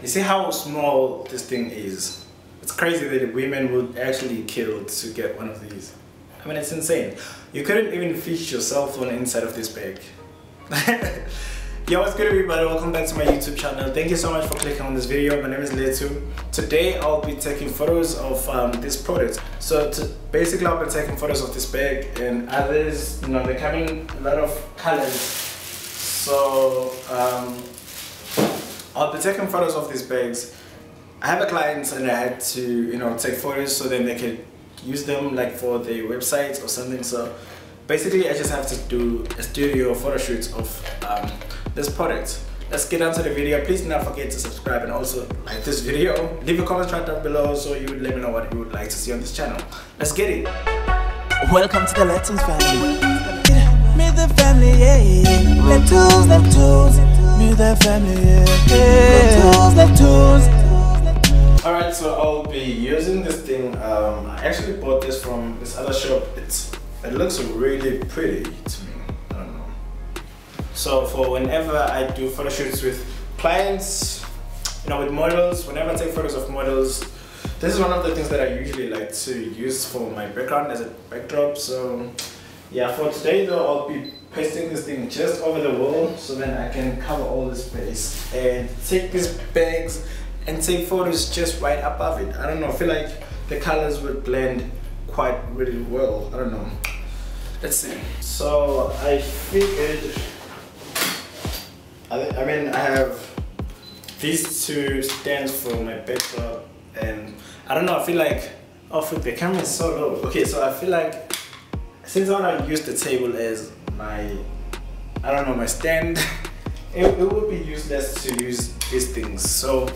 You see how small this thing is? It's crazy that women would actually kill to get one of these. I mean, it's insane. You couldn't even fit your cell phone inside of this bag. Yo, what's good everybody? Welcome back to my YouTube channel. Thank you so much for clicking on this video. My name is Lethu. Today I'll be taking photos of um, this product. So basically I'll be taking photos of this bag and others, you know, they're coming a lot of colors. So um, I'll be taking photos of these bags. I have a client and I had to, you know, take photos so then they could use them like for their websites or something. So basically I just have to do a studio photo shoot of um, this product. Let's get onto the video. Please do not forget to subscribe and also like this video. Leave a comment right down below so you would let me know what you would like to see on this channel. Let's get it. Welcome to the Lettuce family. Meet the family, yeah, yeah. Lettuce. Meet the family, yeah, yeah. Lettuce, Lettuce. Alright, so I'll be using this thing. Um, I actually bought this from this other shop. It's It looks really pretty to me. I don't know. So for whenever I do photo shoots with clients, you know, with models, whenever I take photos of models, this is one of the things that I usually like to use for my background as a backdrop. So yeah, for today though, I'll be pasting this thing just over the wall so then I can cover all the space and take these bags and take photos just right above it. I don't know, I feel like the colors would blend quite really well. I don't know. Let's see. So I figured, I, I mean, I have these two stands for my backdrop and I don't know, I feel like, oh the camera is so low. Okay, so I feel like, since I want to use the table as my, I don't know, my stand, it, it would be useless to use these things. So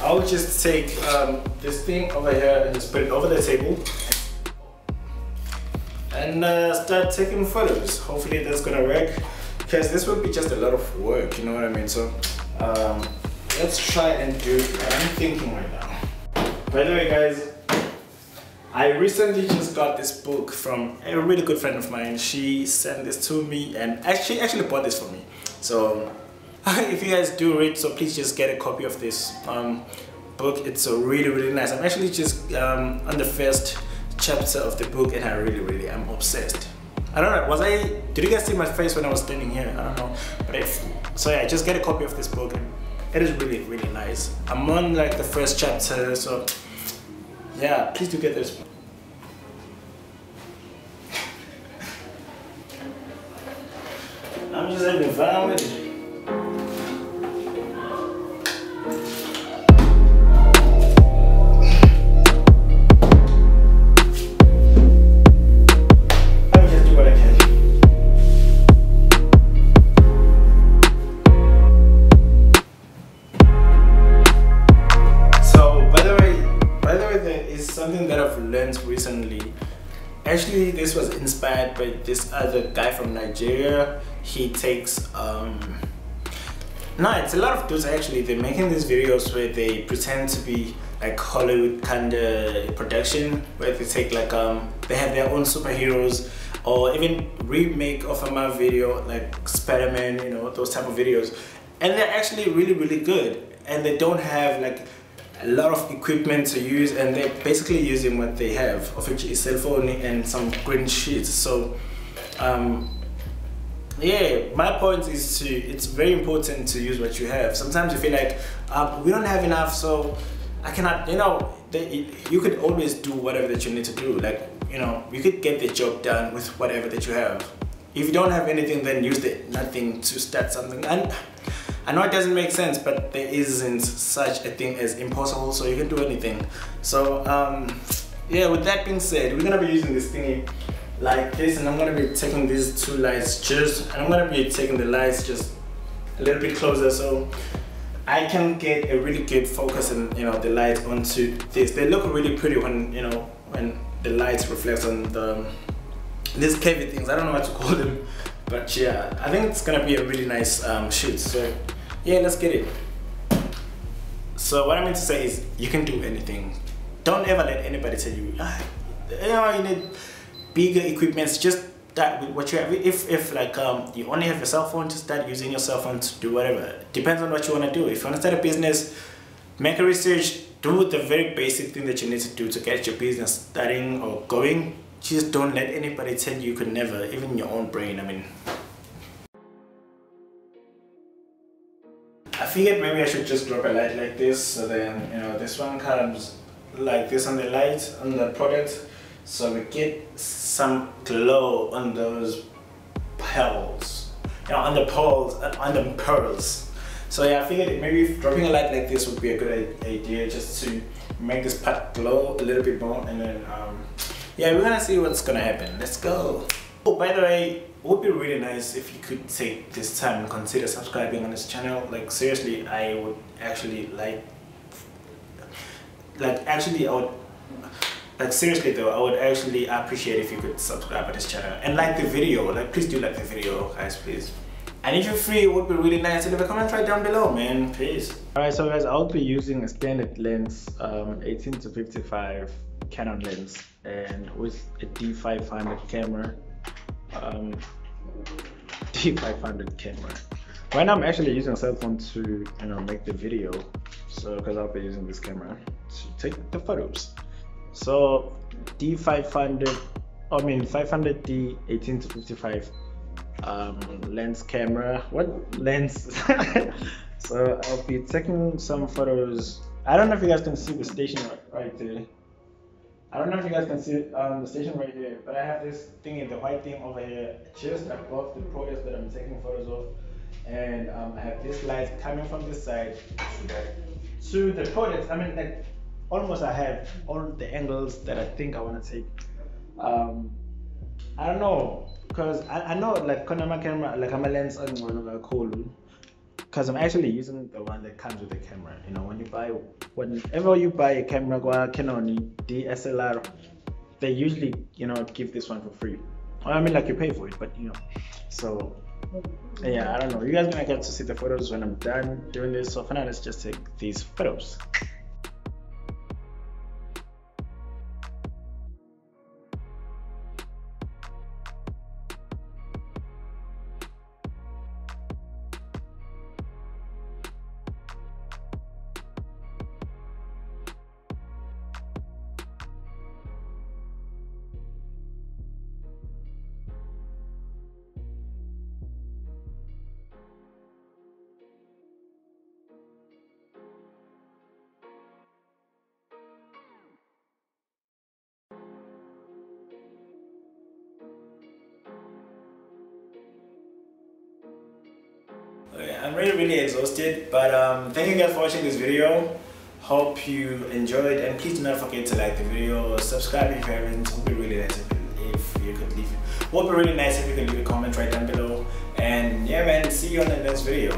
I'll just take um, this thing over here and just put it over the table and uh, start taking photos. Hopefully that's gonna work because this would be just a lot of work, you know what I mean? So um, let's try and do what I'm thinking right now. By the way guys, I recently just got this book from a really good friend of mine. She sent this to me and actually actually bought this for me. So if you guys do read, so please just get a copy of this um, book. It's a really really nice. I'm actually just um, on the first chapter of the book and I really really am obsessed. I don't know, was I, did you guys see my face when I was standing here? I don't know, but if, so yeah, just get a copy of this book. It is really really nice. I'm on like the first chapter, so yeah, please do get this. I'm just having fun with it. By this other guy from Nigeria. He takes um, no, it's a lot of dudes actually. They're making these videos where they pretend to be like Hollywood kind of production, where they take like um, they have their own superheroes, or even remake of a Marvel video like Spider-Man, you know, those type of videos, and they're actually really really good, and they don't have like a lot of equipment to use, and they're basically using what they have, of which is cell phone and some green sheets. So. Um, yeah my point is to it's very important to use what you have sometimes you feel like um, we don't have enough so i cannot you know they, you could always do whatever that you need to do like you know you could get the job done with whatever that you have if you don't have anything then use the nothing to start something and i know it doesn't make sense but there isn't such a thing as impossible so you can do anything. So um yeah with that being said we're gonna be using this thingy like this and I'm gonna be taking these two lights just and I'm gonna be taking the lights just a little bit closer so I can get a really good focus and you know the light onto this. They look really pretty when you know when the lights reflect on the these cavity things. I don't know what to call them but yeah I think it's gonna be a really nice um, shoot. So yeah let's get it. So what I mean to say is you can do anything. Don't ever let anybody tell you ah, you know you need bigger equipments. Just that with what you have if if like um you only have your cell phone just start using your cell phone to do whatever. Depends on what you want to do. If you want to start a business make a research do the very basic thing that you need to do to get your business starting or going just don't let anybody tell you you could never even your own brain i mean. I figured maybe I should just drop a light like this so then you know this one comes like this on the light on the product so we get some glow on those pearls. You know on the pearls on the pearls. So yeah I figured maybe dropping a light like this would be a good idea just to make this part glow a little bit more and then um, yeah we're gonna see what's gonna happen. Let's go. Oh by the way it would be really nice if you could take this time and consider subscribing on this channel. Like seriously I would actually like like actually I would like seriously though I would actually appreciate if you could subscribe to this channel and like the video. Like please do like the video guys please. And if you're free it would be really nice. To leave a comment right down below man please. Alright so guys I'll be using a standard lens um 18 to 55 Canon lens and with a D500 camera. Um D500 camera. Right now I'm actually using a cell phone to you know make the video. So because I'll be using this camera to take the photos. So D500 I mean 500D 18 to 55 um, lens camera. What lens? So I'll be taking some photos. I don't know if you guys can see the station right there I don't know if you guys can see um, the station right here, but I have this thing, in the white thing over here, just above the product that I'm taking photos of. And um, I have this light coming from this side to the product. I mean, like almost I have all the angles that I think I want to take. Um, I don't know, because I, I know like when I'm a camera, like I'm a lens on one cool because I'm actually using the one that comes with the camera. You know, when you buy, whenever you buy a camera, Canon DSLR, they usually, you know, give this one for free. I mean, like you pay for it, but you know, so yeah, I don't know. You guys gonna get to see the photos when I'm done doing this. So for now, let's just take these photos. I'm really really exhausted but um, thank you guys for watching this video. Hope you enjoyed and please do not forget to like the video subscribe if you haven't. It would be really nice if you could leave it would be really nice if you could leave a comment right down below. And yeah man see you on the next video